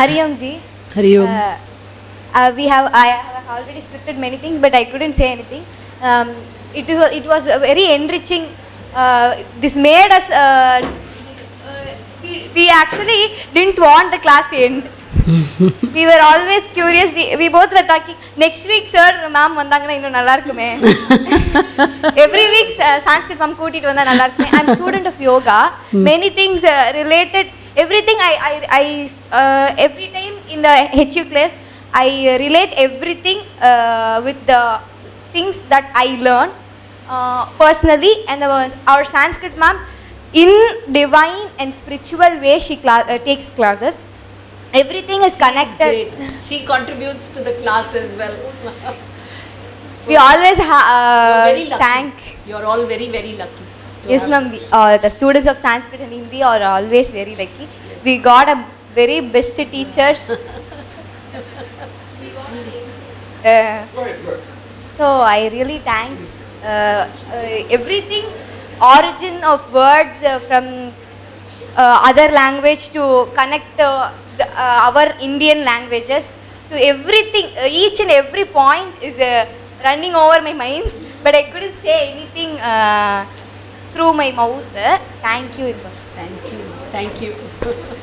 Hari Om ji. Hari Om. Uh, uh, we have I have already scripted many things, but I couldn't say anything. Um, it was it was a very enriching. Uh, this made us. Uh, uh, we, we actually didn't want the class to end. we were always curious. We, we both were talking. Next week, sir, ma'am வந்தாங்கன்னா இன்னும் நல்லா இருக்குமே every week Sanskrit ma'am கூட்டிட்டு வந்தா நல்லா இருக்குமே I am student of yoga many everything I, I, I uh, every time in the HU class, I relate everything uh, with the things that I learn uh, personally and our, our Sanskrit ma'am in divine and spiritual way she cla uh, takes classes. Everything is connected. She contributes to the class as well. so we always uh, thank. You're all very, very lucky yes ma'am. Uh, the students of sanskrit and hindi are always very lucky. We got a very best teachers. Uh, so i really thank uh, uh, everything origin of words uh, from uh, other language to connect uh, the, uh, our indian languages to everything uh, each and every point is uh, running over my minds. But i couldn't say anything uh, through my mouth Uh, thank you it was Thank you. Thank you.